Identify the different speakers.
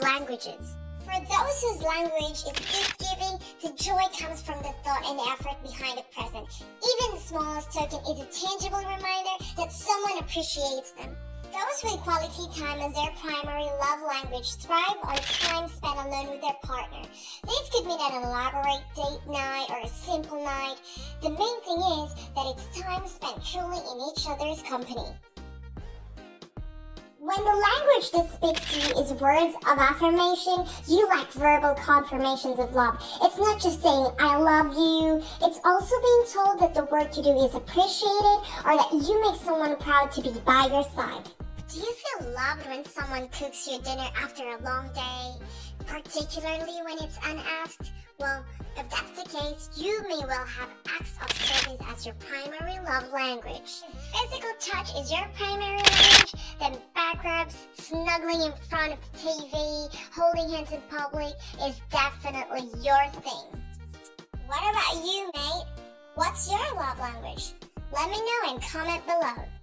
Speaker 1: languages. For those whose language is gift giving, the joy comes from the thought and effort behind the present. Even the smallest token is a tangible reminder that someone appreciates them. Those with quality time as their primary love language thrive on time spent alone with their partner. This could mean an elaborate date night or a simple night. The main thing is that it's time spent truly in each other's company. When the language that speaks to you is words of affirmation, you lack verbal confirmations of love. It's not just saying, I love you. It's also being told that the work you do is appreciated or that you make someone proud to be by your side. Do you feel loved when someone cooks your dinner after a long day, particularly when it's unasked? Well, if that's the case, you may well have acts of service as your primary love language. If physical touch is your primary language, then back rubs, snuggling in front of the TV, holding hands in public is definitely your thing. What about you, mate? What's your love language? Let me know and comment below.